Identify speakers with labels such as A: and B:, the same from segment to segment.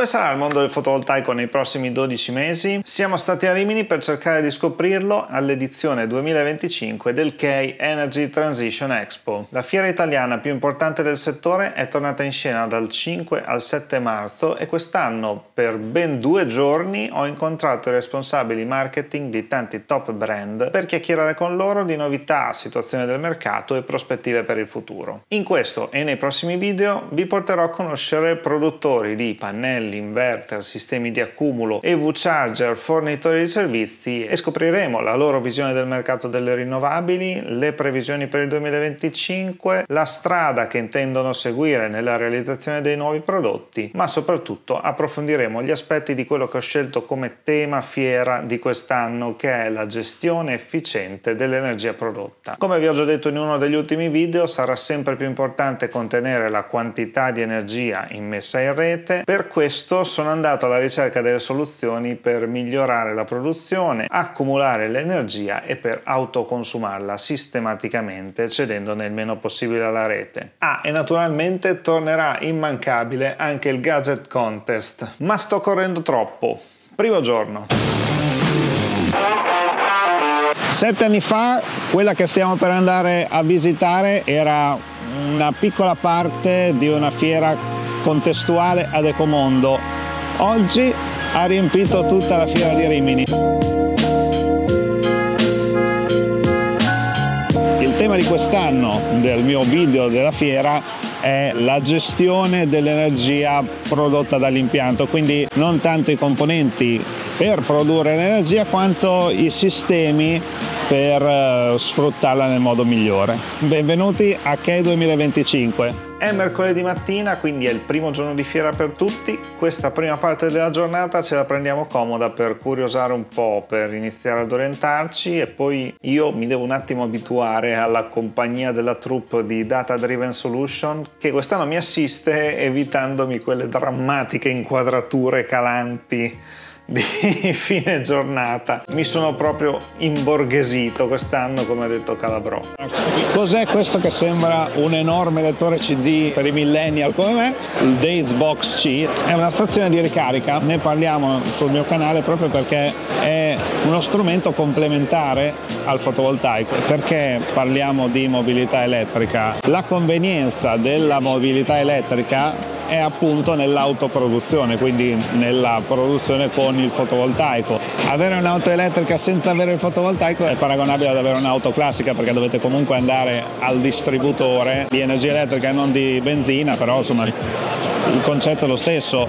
A: Quale sarà il mondo del fotovoltaico nei prossimi 12 mesi? Siamo stati a Rimini per cercare di scoprirlo all'edizione 2025 del Kei Energy Transition Expo. La fiera italiana più importante del settore è tornata in scena dal 5 al 7 marzo e quest'anno per ben due giorni ho incontrato i responsabili marketing di tanti top brand per chiacchierare con loro di novità, situazione del mercato e prospettive per il futuro. In questo e nei prossimi video vi porterò a conoscere produttori di pannelli pannelli, inverter, sistemi di accumulo, EV charger, fornitori di servizi e scopriremo la loro visione del mercato delle rinnovabili, le previsioni per il 2025, la strada che intendono seguire nella realizzazione dei nuovi prodotti, ma soprattutto approfondiremo gli aspetti di quello che ho scelto come tema fiera di quest'anno che è la gestione efficiente dell'energia prodotta. Come vi ho già detto in uno degli ultimi video sarà sempre più importante contenere la quantità di energia immessa in rete, per questo questo sono andato alla ricerca delle soluzioni per migliorare la produzione, accumulare l'energia e per autoconsumarla sistematicamente cedendone il meno possibile alla rete. Ah, e naturalmente tornerà immancabile anche il gadget contest, ma sto correndo troppo. Primo giorno. Sette anni fa quella che stiamo per andare a visitare era una piccola parte di una fiera contestuale ad Ecomondo. Oggi ha riempito tutta la fiera di Rimini. Il tema di quest'anno del mio video della fiera è la gestione dell'energia prodotta dall'impianto, quindi non tanto i componenti per produrre l'energia quanto i sistemi per eh, sfruttarla nel modo migliore. Benvenuti a KE 2025. È mercoledì mattina, quindi è il primo giorno di fiera per tutti. Questa prima parte della giornata ce la prendiamo comoda per curiosare un po', per iniziare ad orientarci e poi io mi devo un attimo abituare alla compagnia della troupe di Data Driven Solution che quest'anno mi assiste evitandomi quelle drammatiche inquadrature calanti di fine giornata. Mi sono proprio imborghesito quest'anno, come ha detto Calabrò. Cos'è questo che sembra un enorme lettore CD per i millennial come me? Il Days Box C è una stazione di ricarica, ne parliamo sul mio canale proprio perché è uno strumento complementare al fotovoltaico. Perché parliamo di mobilità elettrica? La convenienza della mobilità elettrica è appunto nell'autoproduzione, quindi nella produzione con il fotovoltaico. Avere un'auto elettrica senza avere il fotovoltaico è paragonabile ad avere un'auto classica perché dovete comunque andare al distributore di energia elettrica e non di benzina, però insomma il concetto è lo stesso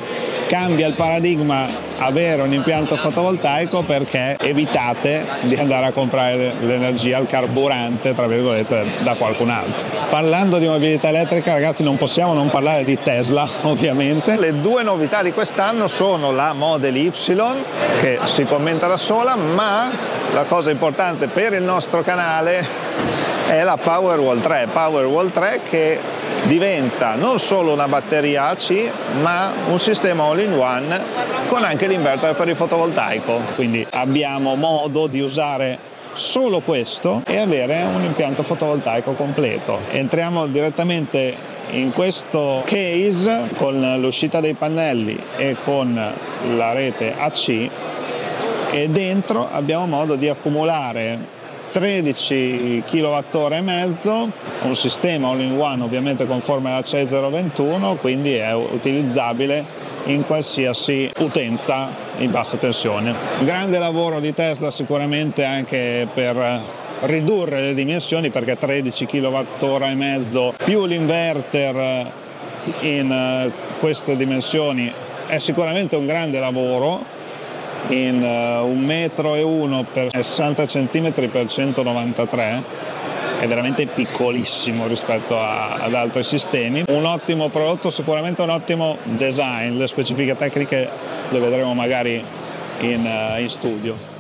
A: cambia il paradigma avere un impianto fotovoltaico perché evitate di andare a comprare l'energia, il carburante, tra virgolette, da qualcun altro. Parlando di mobilità elettrica, ragazzi, non possiamo non parlare di Tesla, ovviamente. Le due novità di quest'anno sono la Model Y, che si commenta da sola, ma la cosa importante per il nostro canale è la Powerwall 3. Powerwall 3 che diventa non solo una batteria AC ma un sistema all-in-one con anche l'inverter per il fotovoltaico. Quindi abbiamo modo di usare solo questo e avere un impianto fotovoltaico completo. Entriamo direttamente in questo case con l'uscita dei pannelli e con la rete AC e dentro abbiamo modo di accumulare 13 kWh un sistema all-in-one ovviamente conforme alla CE 021, quindi è utilizzabile in qualsiasi utenza in bassa tensione. Grande lavoro di Tesla sicuramente anche per ridurre le dimensioni perché 13 kWh e mezzo più l'inverter in queste dimensioni è sicuramente un grande lavoro in uh, un metro e uno per 60 cm per 193 è veramente piccolissimo rispetto a, ad altri sistemi. Un ottimo prodotto, sicuramente un ottimo design, le specifiche tecniche le vedremo magari in, uh, in studio.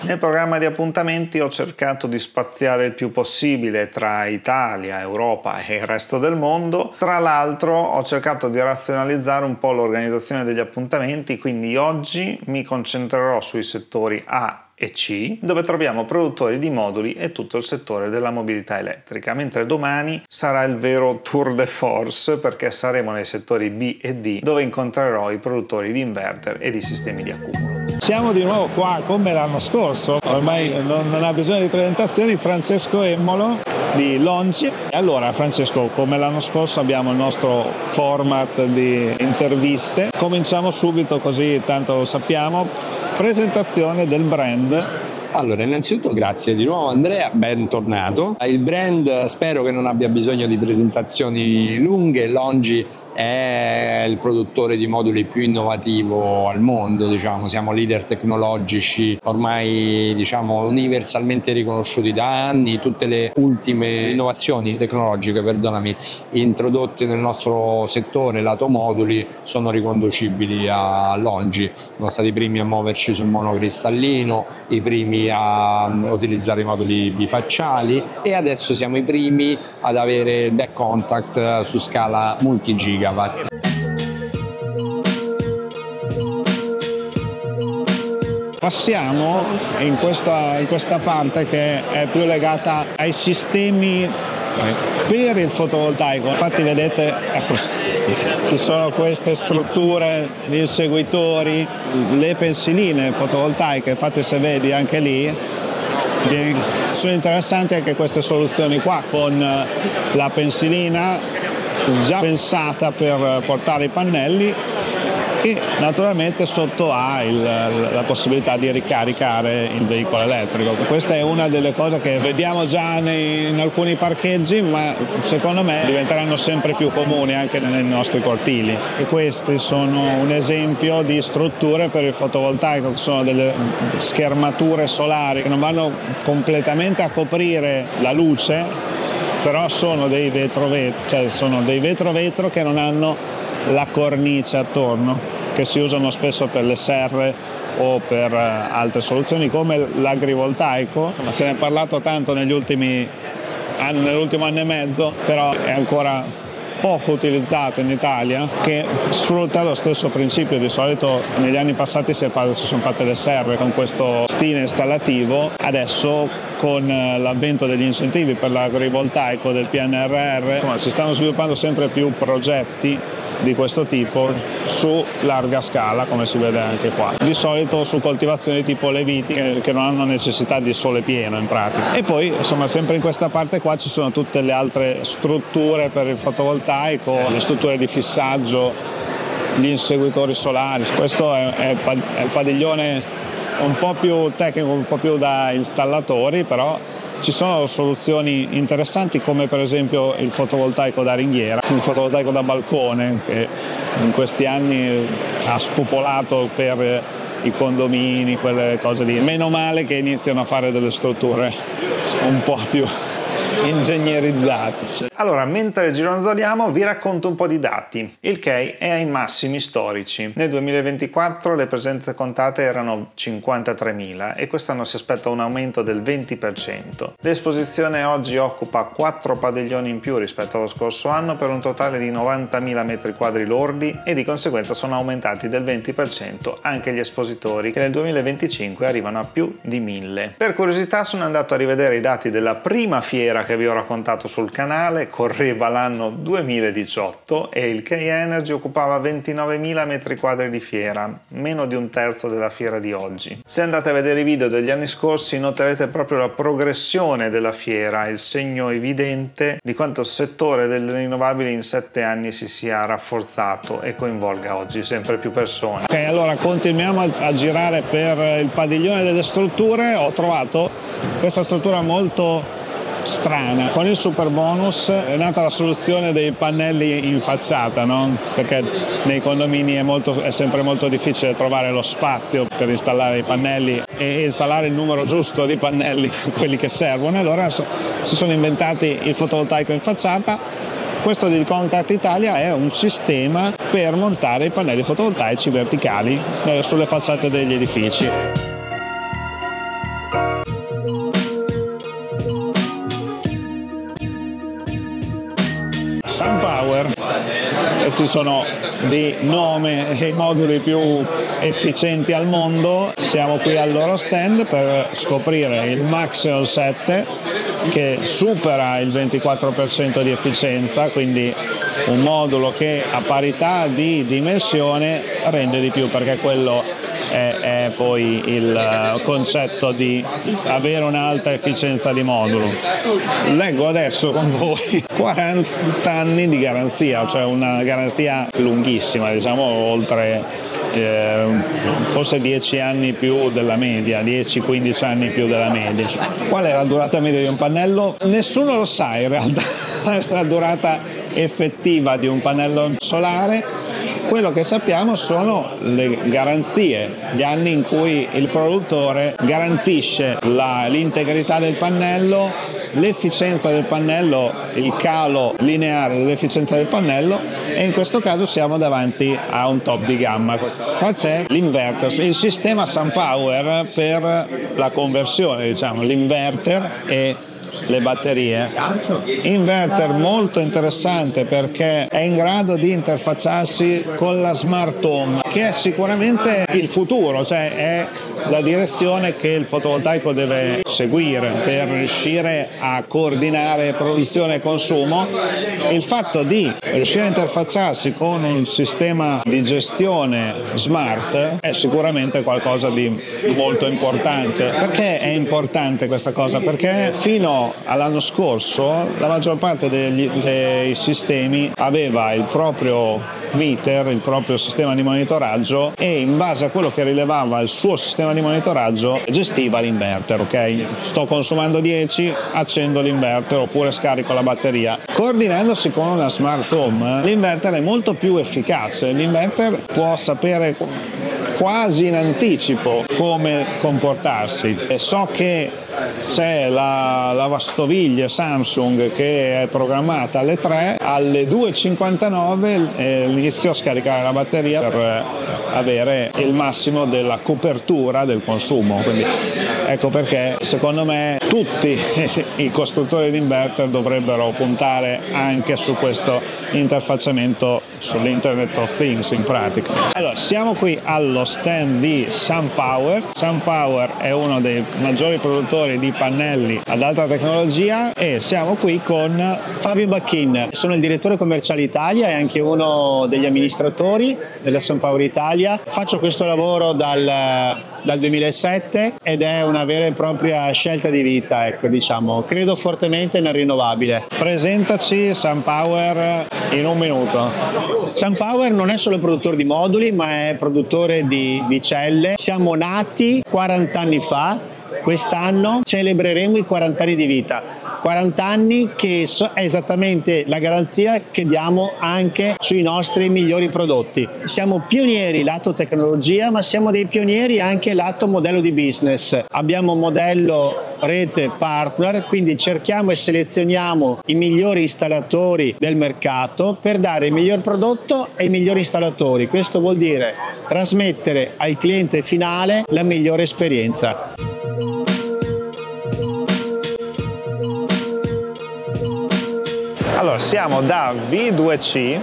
A: Nel programma di appuntamenti ho cercato di spaziare il più possibile tra Italia, Europa e il resto del mondo. Tra l'altro ho cercato di razionalizzare un po' l'organizzazione degli appuntamenti, quindi oggi mi concentrerò sui settori A e C, dove troviamo produttori di moduli e tutto il settore della mobilità elettrica, mentre domani sarà il vero tour de force perché saremo nei settori B e D, dove incontrerò i produttori di inverter e di sistemi di accumulo. Siamo di nuovo qua come l'anno scorso, ormai non, ha bisogno di presentazioni, Francesco Emmolo di Longi. Allora Francesco, come l'anno scorso abbiamo il nostro format di interviste, cominciamo subito così tanto lo sappiamo. Presentazione del brand
B: allora, innanzitutto grazie di nuovo Andrea, bentornato. Il brand spero che non abbia bisogno di presentazioni lunghe, Longi è il produttore di moduli più innovativo al mondo, diciamo, siamo leader tecnologici ormai diciamo universalmente riconosciuti da anni, tutte le ultime innovazioni tecnologiche, perdonami, introdotte nel nostro settore lato moduli sono riconducibili a Longi. Siamo stati i primi a muoverci sul monocristallino, i primi primi a utilizzare i moduli bifacciali e adesso siamo i primi ad avere back contact su scala multi gigawatt.
A: Passiamo in questa, in questa parte che è più legata ai sistemi per il fotovoltaico. Infatti vedete ecco, ci sono queste strutture di inseguitori, le pensiline fotovoltaiche, infatti se vedi anche lì sono interessanti anche queste soluzioni qua con la pensilina già pensata per portare i pannelli che naturalmente sotto ha il, la possibilità di ricaricare il veicolo elettrico. Questa è una delle cose che vediamo già nei, in alcuni parcheggi, ma secondo me diventeranno sempre più comuni anche nei nostri cortili. E questi sono un esempio di strutture per il fotovoltaico, sono delle schermature solari che non vanno completamente a coprire la luce, però sono dei vetro-vetro, cioè sono dei vetro-vetro che non hanno la cornice attorno che si usano spesso per le serre o per eh, altre soluzioni come l'agrivoltaico. Insomma, se ne è parlato tanto negli ultimi anni, nell'ultimo anno e mezzo, però è ancora poco utilizzato in Italia che sfrutta lo stesso principio. Di solito negli anni passati si, fatto, si sono fatte le serre con questo stile installativo, adesso con eh, l'avvento degli incentivi per l'agrivoltaico del PNRR insomma, si stanno sviluppando sempre più progetti di questo tipo su larga scala come si vede anche qua. Di solito su coltivazioni tipo le viti che, che non hanno necessità di sole pieno in pratica. E poi insomma sempre in questa parte qua ci sono tutte le altre strutture per il fotovoltaico le strutture di fissaggio gli inseguitori solari. Questo è, è, è il padiglione un po' più tecnico un po' più da installatori però ci sono soluzioni interessanti come per esempio il fotovoltaico da ringhiera, il fotovoltaico da balcone che in questi anni ha spopolato per i condomini, quelle cose lì. Meno male che iniziano a fare delle strutture un po' più ingegnerizzati. Allora, mentre gironzoliamo vi racconto un po' di dati. Il CAI è ai massimi storici. Nel 2024 le presenze contate erano 53.000 e quest'anno si aspetta un aumento del 20%. L'esposizione oggi occupa 4 padiglioni in più rispetto allo scorso anno per un totale di 90.000 metri quadri lordi e di conseguenza sono aumentati del 20% anche gli espositori che nel 2025 arrivano a più di 1000. Per curiosità sono andato a rivedere i dati della prima fiera che vi ho raccontato sul canale correva l'anno 2018 e il Key Energy occupava 29.000 metri quadri di fiera, meno di un terzo della fiera di oggi. Se andate a vedere i video degli anni scorsi noterete proprio la progressione della fiera, il segno evidente di quanto il settore delle rinnovabili in sette anni si sia rafforzato e coinvolga oggi sempre più persone. Ok, allora continuiamo a girare per il padiglione delle strutture. Ho trovato questa struttura molto strana. Con il super bonus è nata la soluzione dei pannelli in facciata, no? perché nei condomini è, molto, è, sempre molto difficile trovare lo spazio per installare i pannelli e installare il numero giusto di pannelli, quelli che servono. Allora si sono inventati il fotovoltaico in facciata questo di Contact Italia è un sistema per montare i pannelli fotovoltaici verticali sulle facciate degli edifici. Questi sono di nome i moduli più efficienti al mondo. Siamo qui al loro stand per scoprire il Maxeon 7 che supera il 24% di efficienza, quindi un modulo che a parità di dimensione rende di più perché quello è, è, poi il concetto di avere un'alta efficienza di modulo. Leggo adesso con voi 40 anni di garanzia, cioè una garanzia lunghissima, diciamo oltre eh, forse 10 anni più della media, 10-15 anni più della media. Qual è la durata media di un pannello? Nessuno lo sa in realtà, la durata effettiva di un pannello solare quello che sappiamo sono le garanzie, gli anni in cui il produttore garantisce la, l'integrità del pannello, l'efficienza del pannello, il calo lineare dell'efficienza del pannello e in questo caso siamo davanti a un top di gamma. Qua c'è l'inverter, il sistema SunPower per la conversione, diciamo, l'inverter e le batterie. Inverter molto interessante perché è in grado di interfacciarsi con la smart home, che è sicuramente il futuro, cioè è la direzione che il fotovoltaico deve seguire per riuscire a coordinare produzione e consumo. Il fatto di riuscire a interfacciarsi con un sistema di gestione smart è sicuramente qualcosa di molto importante. Perché è importante questa cosa? Perché fino all'anno scorso la maggior parte degli, dei sistemi aveva il proprio meter, il proprio sistema di monitoraggio e in base a quello che rilevava il suo sistema di monitoraggio gestiva l'inverter, ok? Sto consumando 10, accendo l'inverter oppure scarico la batteria. Coordinandosi con una smart home, l'inverter è molto più efficace, l'inverter può sapere quasi in anticipo come comportarsi. E so che c'è la lavastoviglie Samsung che è programmata alle 3, alle 2.59 eh, inizio a scaricare la batteria per eh, avere il massimo della copertura del consumo. Quindi ecco perché secondo me tutti i costruttori di inverter dovrebbero puntare anche su questo interfacciamento sull'Internet of Things in pratica. Allora, siamo qui allo stand di SunPower. SunPower è uno dei maggiori produttori di pannelli ad alta tecnologia e siamo qui con
C: Fabio Bacchin. Sono il direttore commerciale Italia e anche uno degli amministratori della SunPower Italia. Faccio questo lavoro dal, dal 2007 ed è una vera e propria scelta di vita, ecco, diciamo. Credo fortemente nel rinnovabile.
A: Presentaci SunPower in un minuto.
C: SunPower non è solo produttore di moduli, ma è produttore di, di celle. Siamo nati 40 anni fa quest'anno celebreremo i 40 anni di vita. 40 anni che è esattamente la garanzia che diamo anche sui nostri migliori prodotti. Siamo pionieri lato tecnologia, ma siamo dei pionieri anche lato modello di business. Abbiamo un modello rete partner, quindi cerchiamo e selezioniamo i migliori installatori del mercato per dare il miglior prodotto ai migliori installatori. Questo vuol dire trasmettere al cliente finale la migliore esperienza.
A: Allora, siamo da V2C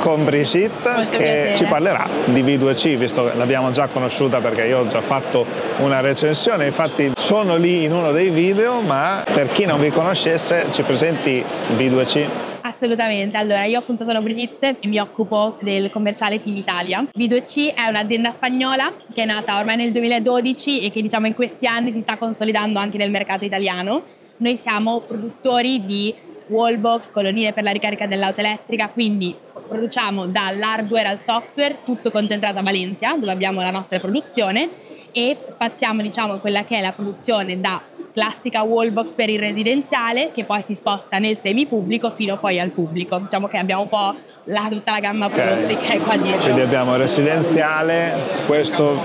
A: con Brigitte Molto che piacere. ci parlerà di V2C, visto che l'abbiamo già conosciuta perché io ho già fatto una recensione, infatti sono lì in uno dei video, ma per chi non vi conoscesse ci presenti V2C?
D: Assolutamente, allora io appunto sono Brigitte e mi occupo del commerciale Team Italia. V2C è un'azienda spagnola che è nata ormai nel 2012 e che diciamo in questi anni si sta consolidando anche nel mercato italiano. Noi siamo produttori di wallbox, colonnine per la ricarica dell'auto elettrica, quindi produciamo dall'hardware al software, tutto concentrato a Valencia, dove abbiamo la nostra produzione e spaziamo diciamo quella che è la produzione da classica wallbox per il residenziale che poi si sposta nel semi pubblico fino poi al pubblico. Diciamo che abbiamo un po' la, tutta la gamma prodotti okay. che è qua dietro.
A: Quindi abbiamo il residenziale, questo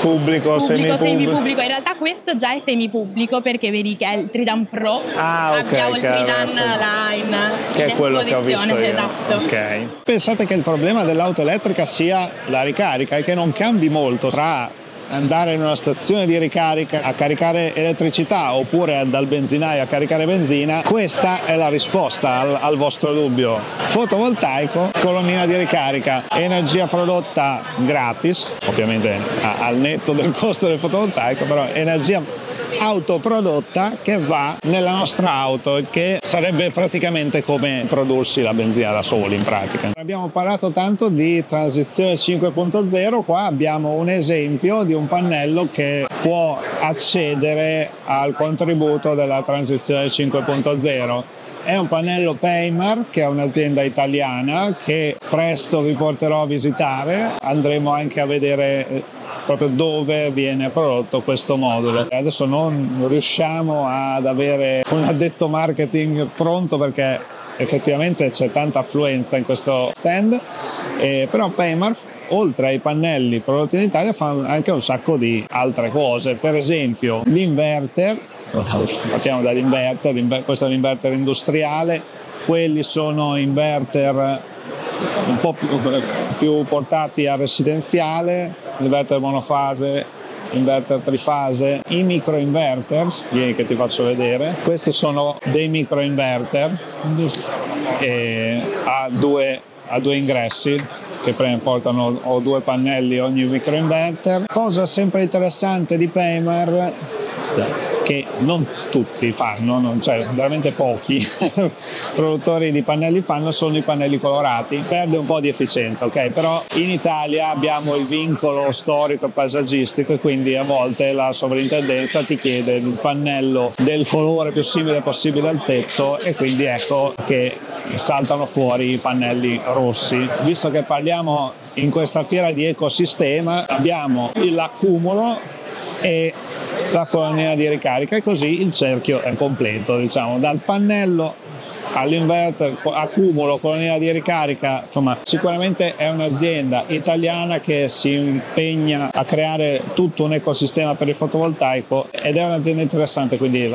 A: pubblico,
D: pubblico semi-pubblico. In realtà questo già è semi-pubblico perché vedi che è il Tridan Pro.
A: Ah, ok.
D: Abbiamo il Tridan Line.
A: Che è quello che ho visto io.
D: Esatto.
A: Ok. Pensate che il problema dell'auto elettrica sia la ricarica e che non cambi molto tra andare in una stazione di ricarica a caricare elettricità oppure dal benzinaio a caricare benzina, questa è la risposta al, al vostro dubbio. Fotovoltaico, colonnina di ricarica, energia prodotta gratis, ovviamente al netto del costo del fotovoltaico, però energia autoprodotta che va nella nostra auto che sarebbe praticamente come prodursi la benzina da soli in pratica. Abbiamo parlato tanto di transizione 5.0, qua abbiamo un esempio di un pannello che può accedere al contributo della transizione 5.0 è un pannello Paymar che è un'azienda italiana che presto vi porterò a visitare, andremo anche a vedere proprio dove viene prodotto questo modulo. Adesso non riusciamo ad avere un addetto marketing pronto perché effettivamente c'è tanta affluenza in questo stand, eh, però Paymar oltre ai pannelli prodotti in Italia fa anche un sacco di altre cose, per esempio l'inverter, partiamo dall'inverter, questo è l'inverter industriale, quelli sono inverter un po' più, più portati al residenziale, inverter monofase, inverter trifase, i micro inverter, vieni che ti faccio vedere, questi sono dei micro inverter a due, a due ingressi che portano o due pannelli ogni micro inverter. Cosa sempre interessante di Paymar che non tutti fanno, non, cioè veramente pochi produttori di pannelli fanno sono i pannelli colorati, perde un po' di efficienza, ok? Però in Italia abbiamo il vincolo storico paesaggistico e quindi a volte la sovrintendenza ti chiede il pannello del colore più simile possibile al tetto e quindi ecco che saltano fuori i pannelli rossi. Visto che parliamo in questa fiera di ecosistema, abbiamo l'accumulo e la colonnina di ricarica e così il cerchio è completo, diciamo, dal pannello all'inverter, accumulo, colonnina di ricarica, insomma sicuramente è un'azienda italiana che si impegna a creare tutto un ecosistema per il fotovoltaico ed è un'azienda interessante, quindi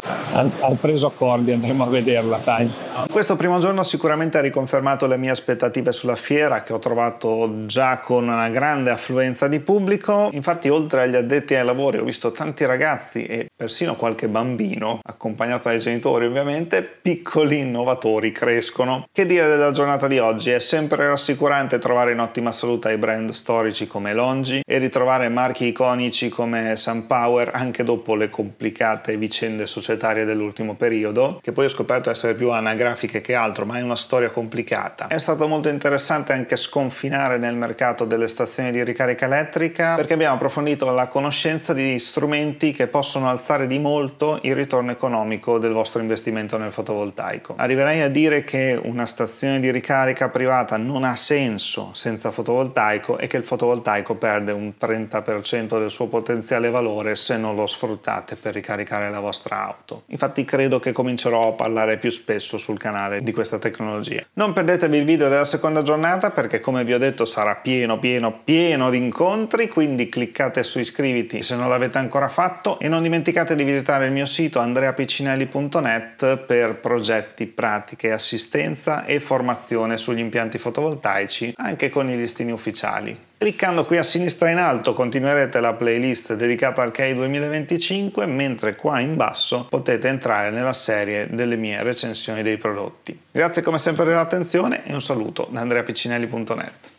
A: ho preso accordi, andremo a vederla. Dai.
E: Questo primo giorno sicuramente ha riconfermato le mie aspettative sulla fiera che ho trovato già con una grande affluenza di pubblico. Infatti oltre agli addetti ai lavori ho visto tanti ragazzi e persino qualche bambino, accompagnato dai genitori ovviamente, piccoli innovatori crescono. Che dire della giornata di oggi? È sempre rassicurante trovare in ottima salute i brand storici come Longi e ritrovare marchi iconici come SunPower anche dopo le complicate vicende societarie dell'ultimo periodo, che poi ho scoperto essere più anagrafiche che altro, ma è una storia complicata. È stato molto interessante anche sconfinare nel mercato delle stazioni di ricarica elettrica, perché abbiamo approfondito la conoscenza di strumenti che possono alzare di molto il ritorno economico del vostro investimento nel fotovoltaico. Arriverei a dire che una stazione di ricarica privata non ha senso senza fotovoltaico e che il fotovoltaico perde un 30% del suo potenziale valore se non lo sfruttate per ricaricare la vostra auto. Infatti credo che comincerò a parlare più spesso sul canale di questa tecnologia. Non perdetevi il video della seconda giornata perché come vi ho detto sarà pieno pieno pieno di incontri, quindi cliccate su iscriviti se non l'avete ancora fatto e non dimenticate di visitare il mio sito andreapiccinelli.net per progetti, pratiche, assistenza e formazione sugli impianti fotovoltaici anche con i listini ufficiali. Cliccando qui a sinistra in alto continuerete la playlist dedicata al KEI 2025, mentre qua in basso potete entrare nella serie delle mie recensioni dei prodotti. Grazie come sempre dell'attenzione e un saluto da andreapiccinelli.net.